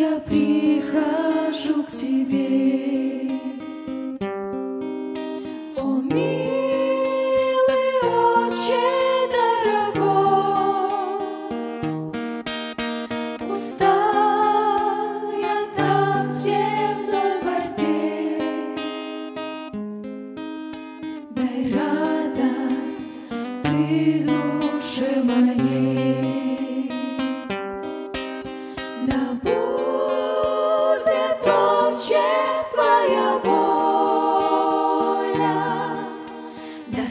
я прихожу к тебе. О, милый отче дорогой, устал я так земной борьбе. Дай радость ты душе моей. Да будет,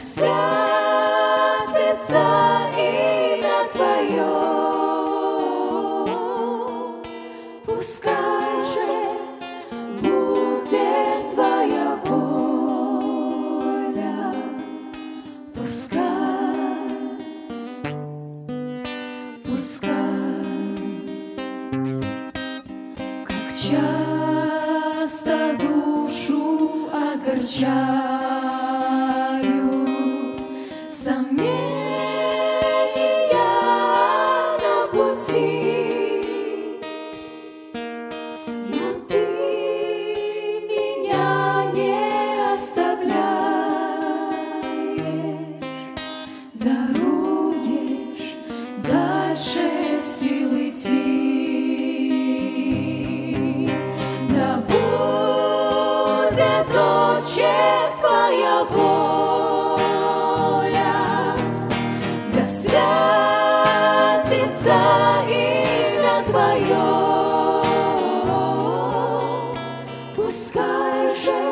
святится имя Твое. Пускай же будет Твоя воля, пускай, пускай. Как часто душу огорчаю пути. Но ты меня не оставляешь. Даруешь дальше сил идти. Твоя воля, да святится Твое. Пускай же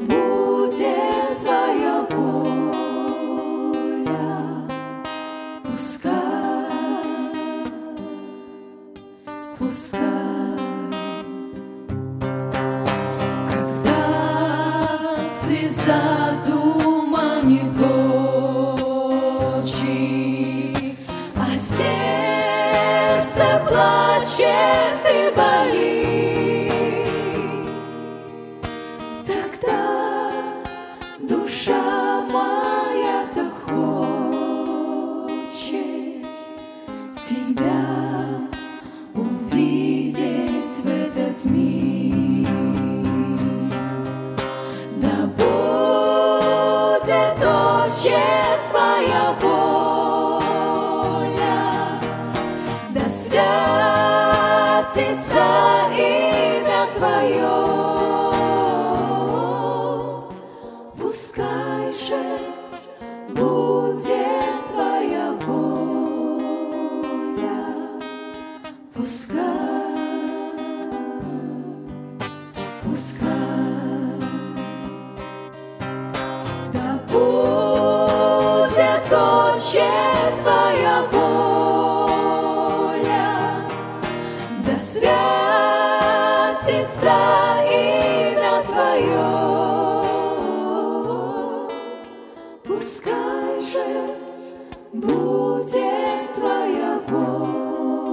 будет Твоя воля, пускай, пускай. Когда слеза туманит очи, а сердце плачет и болит, тогда душа моя-то хочет тебя святится имя Твое. Пускай же будет Твоя воля, пускай, пускай. Да будет, Отче, Твоя воля, святится имя Твое. Пускай же будет Твоя воля,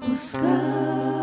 пускай.